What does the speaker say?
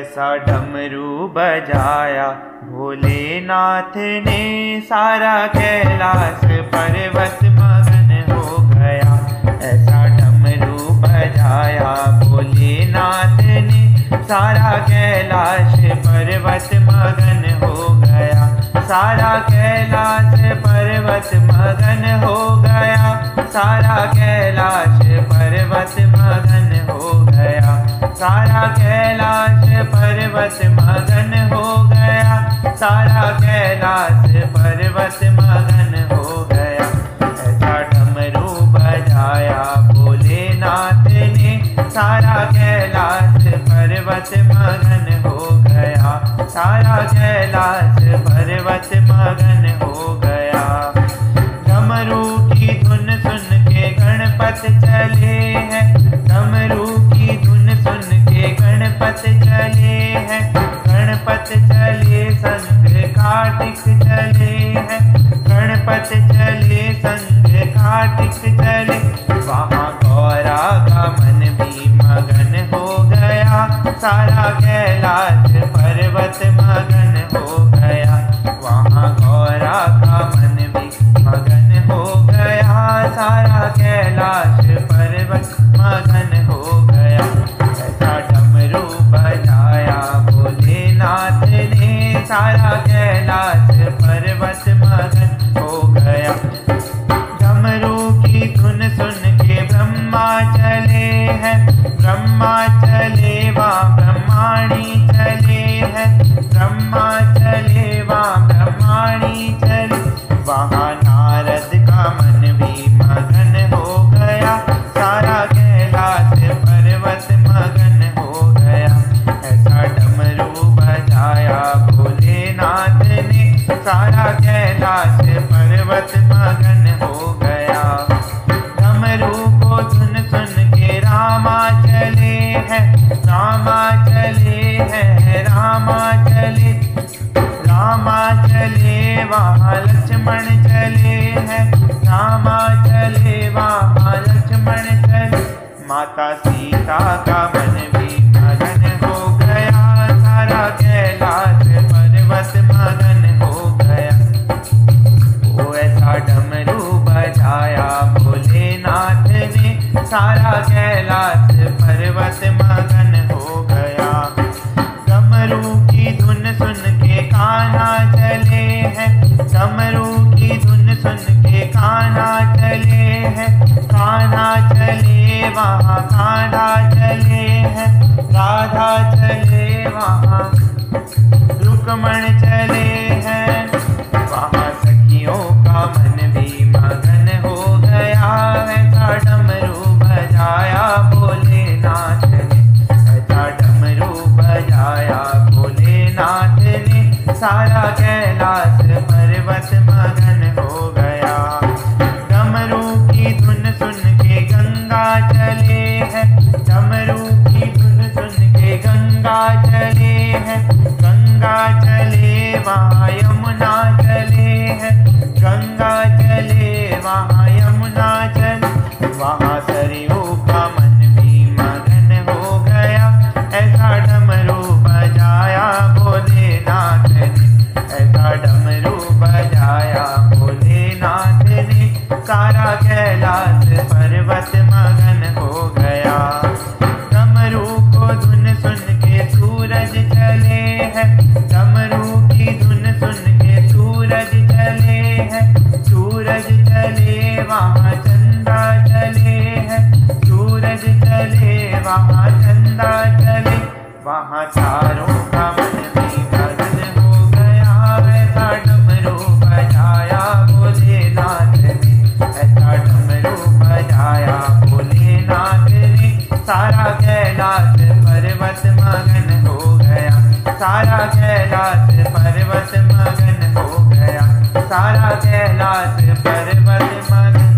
ऐसा डमरू बजाया। भोलेनाथ ने सारा कैलाश पर्वत मगन हो गया। ऐसा डमरू बजाया। भोलेनाथ ने सारा कैलाश पर्वत मगन हो गया। सारा कैलाश पर्वत मगन हो गया। सारा कैलाश पर्वत सारा कैलाश पर्वत मगन हो गया। सारा कैलाश पर्वत मगन हो गया। ऐसा डमरू बजाया भोलेनाथ ने। सारा कैलाश पर्वत मगन हो गया। सारा कैलाश पर्वत मगन हो गया। डमरू की धुन सुन के गणपत चले हैं। डमरू गणपत चले हैं, गणपत चले संग कार्तिक चले हैं। गणपत चले संग कार्तिक चले, वहाँ गौरा का मन भी मगन हो गया। सारा कैलाश पर्वत मगन हो गया। वहाँ गौरा का मन भी मगन हो गया। सारा कैलाश पर्वत ने कैलाश पर्वत मगन सारा कैलाश पर्वत मगन हो गया। डमरू को सुन सुन के रामा चले हैं, रामा चले हैं, रामा चले। रामा चले वहाँ लक्ष्मण चले हैं, रामा चले वहाँ लक्ष्मण चले। माता सीता का मन सारा कैलाश पर्वत मगन हो गया। डमरू की धुन सुन के कान्हा चले हैं। डमरू की धुन सुन के कान्हा चले हैं। कान्हा चले, वहाँ कान्हा चले हैं। राधा चले, वहाँ रुकमण चले हैं। वहाँ कैलाश पर्वत मगन हो गया। डमरू की धुन सुन के गंगा चले है। डमरू की धुन सुन के गंगा चले है। गंगा चले वहाँ पर्वत मगन हो गया। डमरू को धुन सुन के सूरज चले हैं। डमरू की धुन सुन के सूरज चले हैं। सूरज चले, वहाँ चंदा चले हैं। सूरज चले, वहाँ चंदा चले। वहाँ चारों का मन सारा कैलाश पर्वत मगन हो गया। सारा कैलाश पर्वत मगन हो गया। सारा कैलाश पर्वत मगन